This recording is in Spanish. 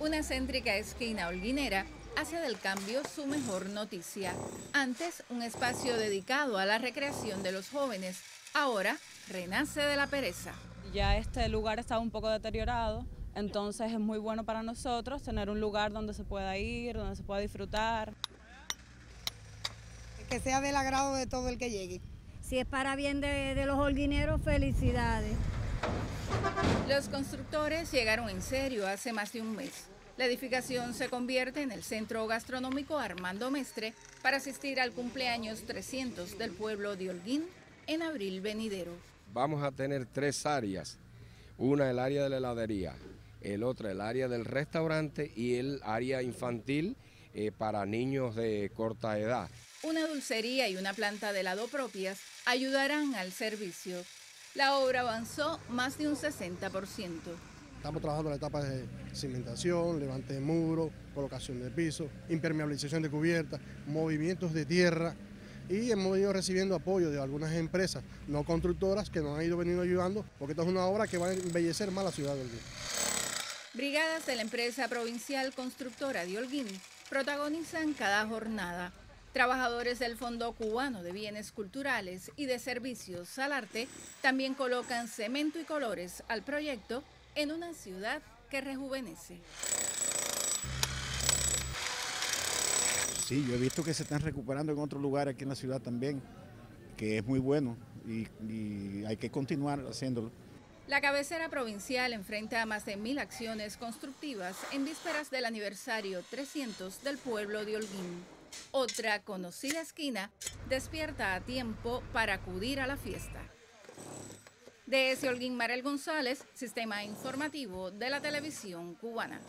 Una céntrica esquina holguinera hace del cambio su mejor noticia. Antes, un espacio dedicado a la recreación de los jóvenes. Ahora, renace de la pereza. Ya este lugar está un poco deteriorado, entonces es muy bueno para nosotros tener un lugar donde se pueda ir, donde se pueda disfrutar. Que sea del agrado de todo el que llegue. Si es para bien de, de los holguineros, felicidades. Los constructores llegaron en serio hace más de un mes. La edificación se convierte en el centro gastronómico Armando Mestre para asistir al cumpleaños 300 del pueblo de Holguín en abril venidero. Vamos a tener tres áreas. Una el área de la heladería, el otro el área del restaurante y el área infantil eh, para niños de corta edad. Una dulcería y una planta de helado propias ayudarán al servicio. La obra avanzó más de un 60%. Estamos trabajando en la etapa de cimentación, levante de muro, colocación de piso, impermeabilización de cubiertas, movimientos de tierra y hemos ido recibiendo apoyo de algunas empresas no constructoras que nos han ido venido ayudando porque esto es una obra que va a embellecer más la ciudad de Holguín. Brigadas de la empresa provincial constructora de Holguín protagonizan cada jornada. Trabajadores del Fondo Cubano de Bienes Culturales y de Servicios al Arte también colocan cemento y colores al proyecto en una ciudad que rejuvenece. Sí, yo he visto que se están recuperando en otros lugares aquí en la ciudad también, que es muy bueno y, y hay que continuar haciéndolo. La cabecera provincial enfrenta a más de mil acciones constructivas en vísperas del aniversario 300 del pueblo de Holguín. Otra conocida esquina despierta a tiempo para acudir a la fiesta. De ese Holguín Marel González, Sistema Informativo de la Televisión Cubana.